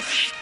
Shh.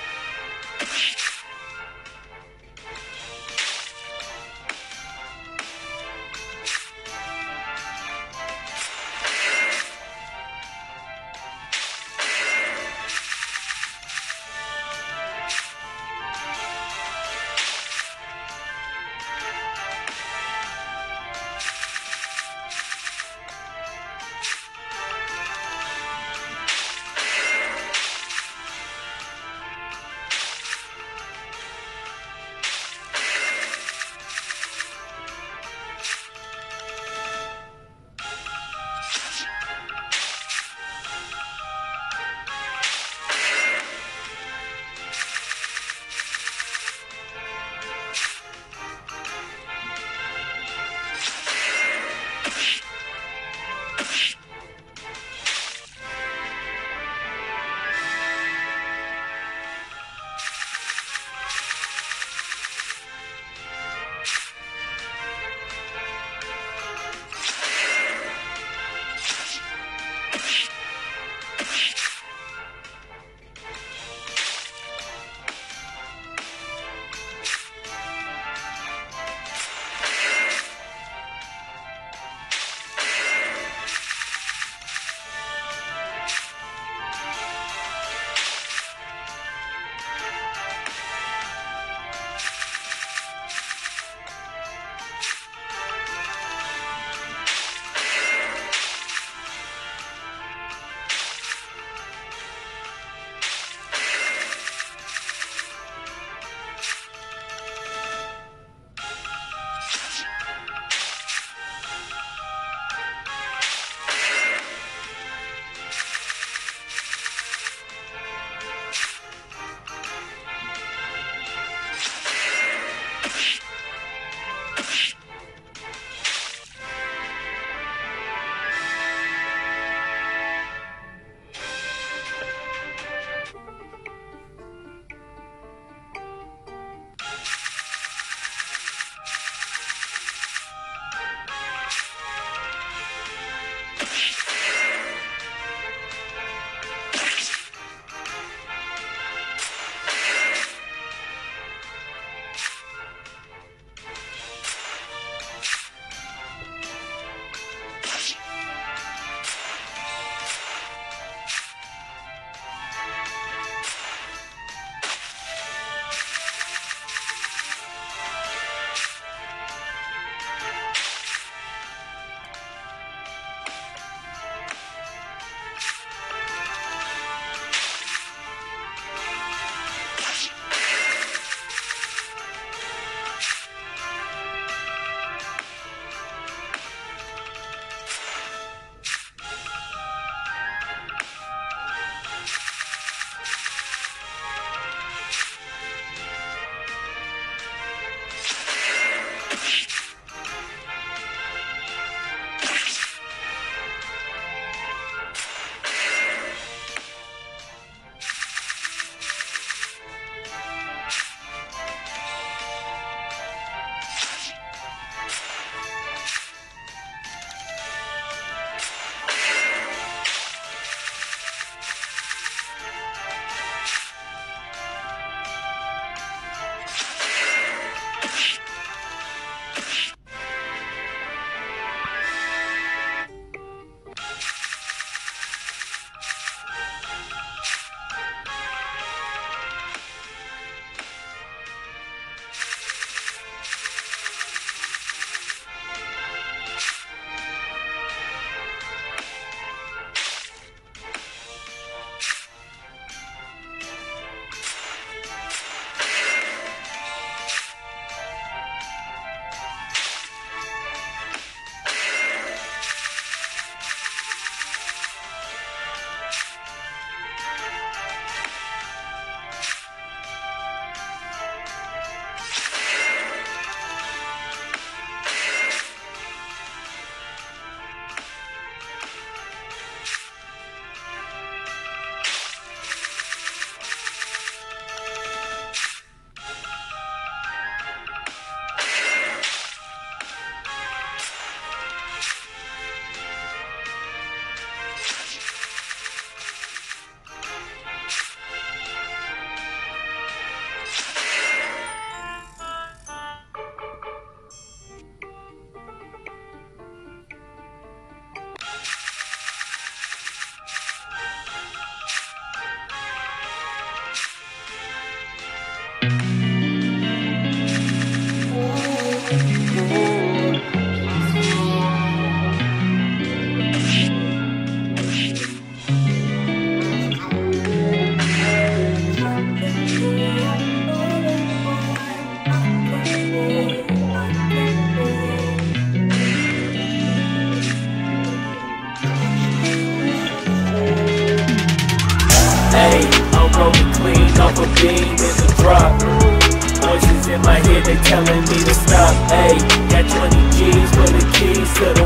My head, they telling me to stop. Ayy, got 20 G's for the keys to the.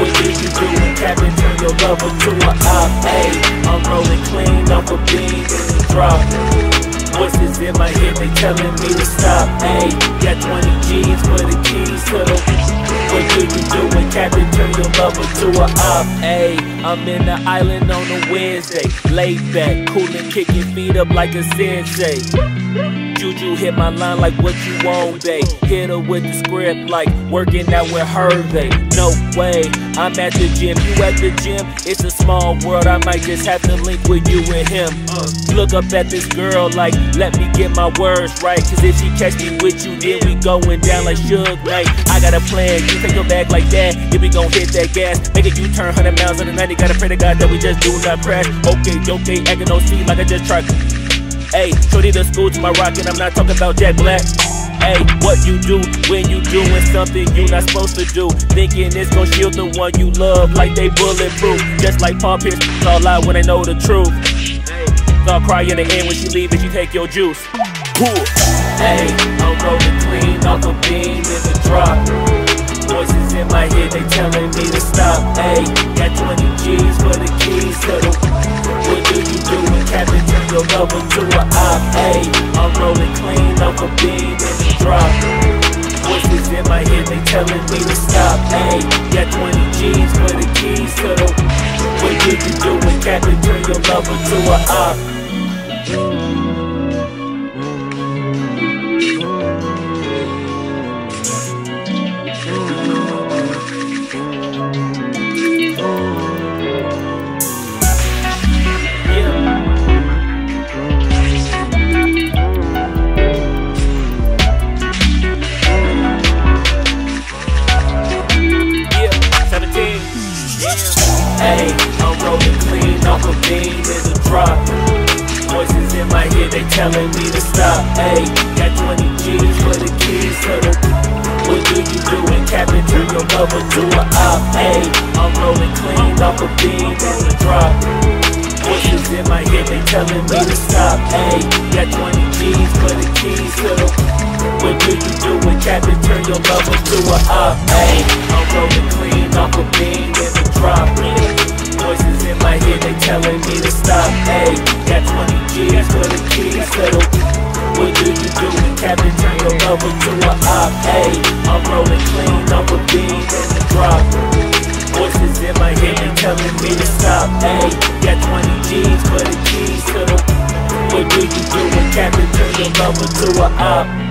What did you do Captain turn your lover to a op? Ayy, I'm rolling clean off a beam in the drop. Voices in my head, they telling me to stop. Ayy, got 20 G's for the keys to the. What do you do Captain turn your lover to a op? Ayy, I'm in the island on a Wednesday. Laid back, coolin', kicking feet up like a sensei. Juju hit my line like what you want, babe. Hit her with the script like working out with her, babe. No way, I'm at the gym, you at the gym. It's a small world, I might just have to link with you and him. Look up at this girl like, let me get my words right. Cause if she catch me with you, then we going down like Suge Knight. I got a plan, you take your bag like that, then we gon' hit that gas. Make a U-turn, 100 miles on the 90, gotta pray to God that we just do not crash. Okay, okay, acting no speed like I just tried. Hey, shorty the school my rocket, I'm not talking about Jack Black. Hey, what you do when you doing something you not supposed to do? Thinking it's gon' shield the one you love like they bulletproof. Just like Paul Pierce, all out when they know the truth. Thought cry in the end when she leave and she take your juice. Cool. Hey, I'm rolling clean off a beam in the drop. Voices in my head, they telling me to stop. Hey, got 20 G's for the keys to the. Do you do when Captain turn your lover to a op? Hey, I'm rolling clean a beam in the drop. Voices in my head, they telling me to stop. Hey, got 20 G's for the keys to the. What you do when Captain turn your lover to a op? They telling me to stop. Hey, got 20 G's for the keys to the. What do you do when Captain turn your bubble to a op? Hey, I'm rolling clean off a beam in a drop. Voices in my head, they telling me to stop. Hey, got 20 G's for the keys to the. What do you do when Captain turn your bubble to a op? Hey, I'm rolling clean off a beam in a drop. In my head, they telling me to stop. Hey, got 20 G's for the keys to the. What do you do Captain turn your lover to a op? Hey, I'm rolling clean off a beam in the drop. Voices in my head, they telling me to stop. Hey, got 20 G's for the keys to the. What do you do Captain turn your lover to a op?